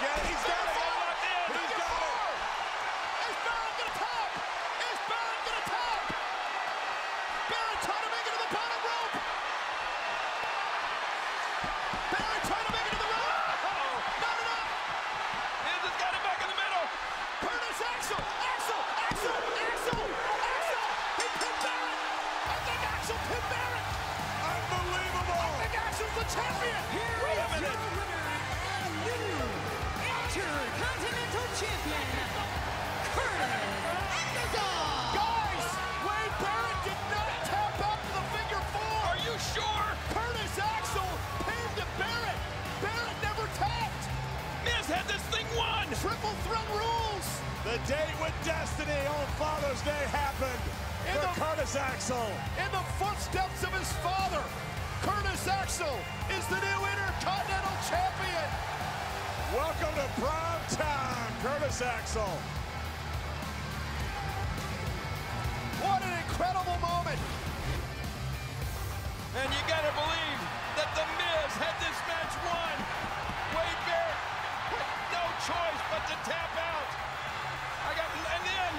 Yeah, he's got it. He's got it. Is Barrett gonna tap? Is Barrett gonna tap? Barrett trying to make it to the bottom rope. Barrett trying to make it to the rope. Not enough. Miz has got it back in the middle. Curtis Axel. Axel. Axel. Axel. Axel. He pinned Barrett. I think Axel pinned Barrett. Unbelievable. I think Axel's the champion. Here Wait a minute. Had this thing won. Triple threat rules. The date with destiny on Father's Day happened In for the- Curtis Axel. In the footsteps of his father, Curtis Axel is the new Intercontinental Champion. Welcome to prime time, Curtis Axel. What an incredible moment. And you gotta believe but to tap out. I got, and then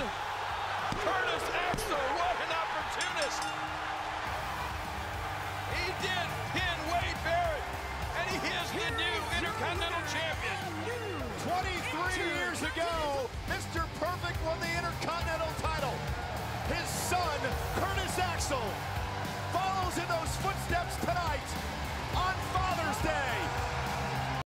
Curtis Axel, what an opportunist. He did pin Wade Barrett, and he is the new Intercontinental Champion. 23 years ago, Mr. Perfect won the Intercontinental title. His son, Curtis Axel, follows in those footsteps tonight